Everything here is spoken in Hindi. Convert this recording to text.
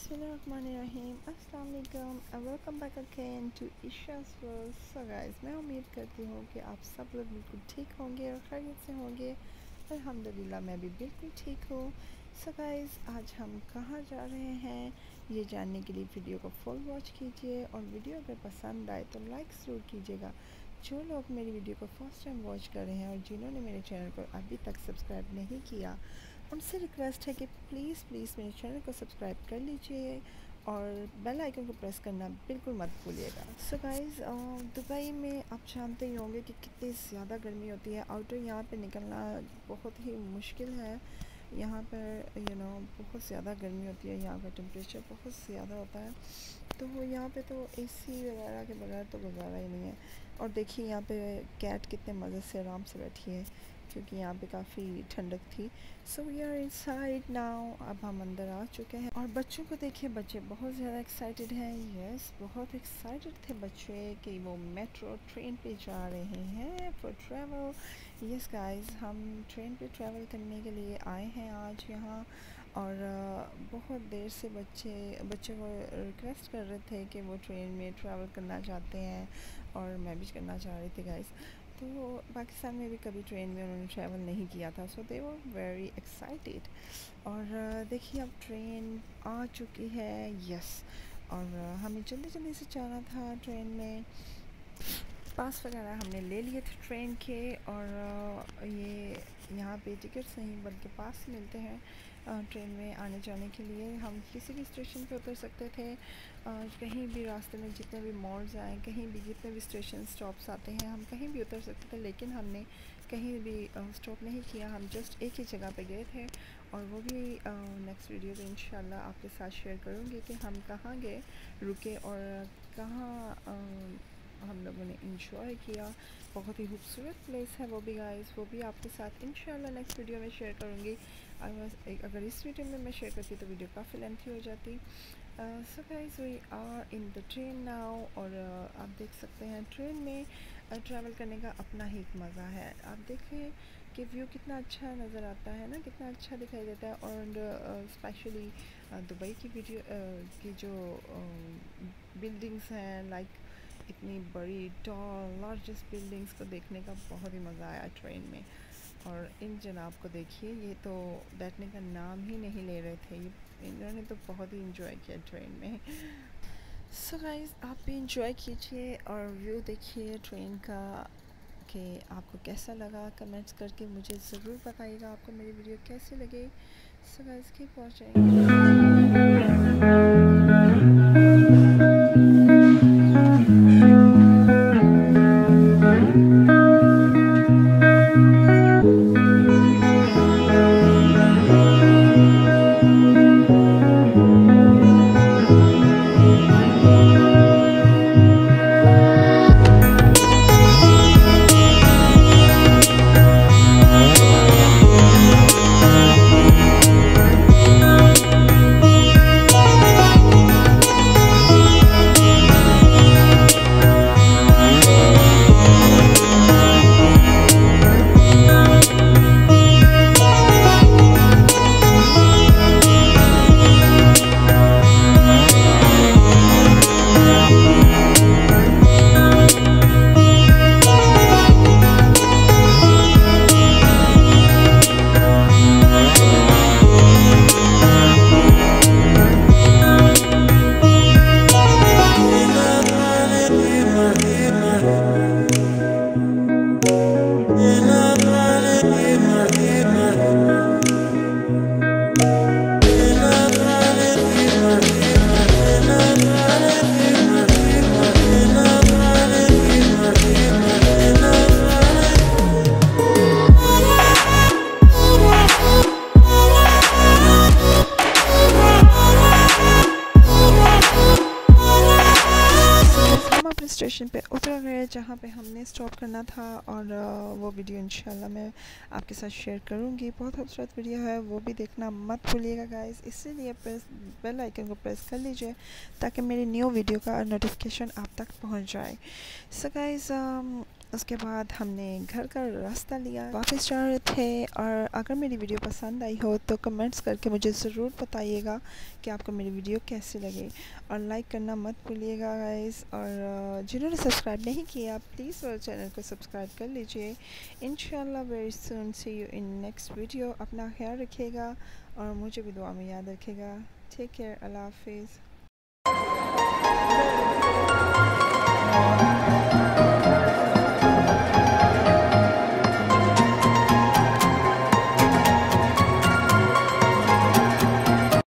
Bismillahirrahmanirrahim. अस्सलाम वालेकुम back again to Isha's world so guys मैं उम्मीद करती हूँ कि आप सब लोग बिल्कुल ठीक होंगे और खैरियत से होंगे। अल्हम्दुलिल्लाह, मैं भी बिल्कुल ठीक हूँ। सो गाइस आज हम कहाँ जा रहे हैं? ये जानने के लिए वीडियो को फुल वॉच कीजिए और वीडियो अगर पसंद आए तो लाइक ज़रूर कीजिएगा। जो लोग मेरी वीडियो को फ़र्स्ट टाइम वॉच कर रहे हैं और जिन्होंने मेरे चैनल को अभी तक सब्सक्राइब नहीं किया उनसे रिक्वेस्ट है कि प्लीज़ प्लीज़ मेरे चैनल को सब्सक्राइब कर लीजिए और बेल आइकन को प्रेस करना बिल्कुल मत भूलिएगा। सो गाइस दुबई में आप जानते ही होंगे कि कितनी ज़्यादा गर्मी होती है। आउटर यहाँ पे निकलना बहुत ही मुश्किल है। यहाँ पर यू नो बहुत ज़्यादा गर्मी होती है। यहाँ का टेम्परेचर बहुत ज़्यादा होता है। तो यहाँ पे तो एसी वगैरह के बगैर तो गुजारा ही नहीं है। और देखिए यहाँ पे कैट कितने मज़े से आराम से बैठी है। क्योंकि यहाँ पे काफ़ी ठंडक थी। So we are inside now अब हम अंदर आ चुके हैं। और बच्चों को देखिए, बच्चे बहुत ज़्यादा एक्साइटेड हैं। यस बहुत एक्साइटेड थे बच्चे कि वो मेट्रो ट्रेन पे जा रहे हैं फॉर ट्रैवल यस गाइस हम ट्रेन पे ट्रैवल करने के लिए आए हैं आज यहाँ। और बहुत देर से बच्चे बच्चे को रिक्वेस्ट कर रहे थे कि वो ट्रेन में ट्रैवल करना चाहते हैं। और मैं भी करना चाह रही थी गाइस तो पाकिस्तान में भी कभी ट्रेन में उन्होंने ट्रैवल नहीं किया था सो दे वर वेरी एक्साइटेड और देखिए अब ट्रेन आ चुकी है यस और हमें जल्दी जल्दी से जाना था ट्रेन में। पास वगैरह हमने ले लिए थे ट्रेन के और ये यहाँ पे टिकट्स नहीं, बल्कि पास मिलते हैं। ट्रेन में आने जाने के लिए हम किसी भी स्टेशन पे उतर सकते थे। कहीं भी रास्ते में जितने भी मॉल्स आए, कहीं भी जितने भी स्टेशन स्टॉप्स आते हैं, हम कहीं भी उतर सकते थे, लेकिन हमने कहीं भी स्टॉप नहीं किया। हम जस्ट एक ही जगह पे गए थे और वो भी नेक्स्ट वीडियो में इंशाल्लाह आपके साथ शेयर करूँगी कि हम कहाँ गए, रुके और कहाँ हम लोगों ने इंजॉय किया। बहुत ही खूबसूरत प्लेस है वो भी गाइस वो भी आपके साथ इंशाल्लाह नेक्स्ट वीडियो में शेयर करूँगी। अगर इस वीडियो में मैं शेयर करती तो वीडियो काफ़ी लेंथी हो जाती। So guys we are in the train now और uh, आप देख सकते हैं ट्रेन में ट्रैवल uh, करने का अपना ही एक मज़ा है। आप देखें कि व्यू कितना अच्छा नज़र आता है ना कितना अच्छा दिखाई देता है और स्पेशली uh, दुबई की वीडियो की जो बिल्डिंग्स हैं लाइक like, इतनी बड़ी टॉल लार्जेस्ट बिल्डिंग्स को देखने का बहुत ही मज़ा आया ट्रेन में। और इन जनाब को देखिए, ये तो बैठने का नाम ही नहीं ले रहे थे। इन्होंने तो बहुत ही इंजॉय किया ट्रेन में। सो so गाइस आप भी इंजॉय कीजिए और व्यू देखिए ट्रेन का कि आपको कैसा लगा। कमेंट्स करके मुझे ज़रूर बताइएगा आपको मेरी वीडियो कैसी लगी। सो गाइस कीप वाचिंग जहाँ पे हमने स्टॉप करना था और वो वीडियो इंशाल्लाह मैं आपके साथ शेयर करूँगी। बहुत खूबसूरत वीडियो है, वो भी देखना मत भूलिएगा गाइस इसीलिए प्रेस बेल आइकन को प्रेस कर लीजिए ताकि मेरी न्यू वीडियो का नोटिफिकेशन आप तक पहुँच जाए। सो गाइस उसके बाद हमने घर का रास्ता लिया। वापस जा रहे थे और अगर मेरी वीडियो पसंद आई हो तो कमेंट्स करके मुझे ज़रूर बताइएगा कि आपको मेरी वीडियो कैसी लगे। और लाइक करना मत भूलिएगा गाइस। और जिन्होंने सब्सक्राइब नहीं किया, प्लीज़ मेरे चैनल को सब्सक्राइब कर लीजिए। In very soon see you in next video अपना ख्याल रखिएगा और मुझे भी दुआ में याद रखेगा टेक केयर अल्लाह हाफिज़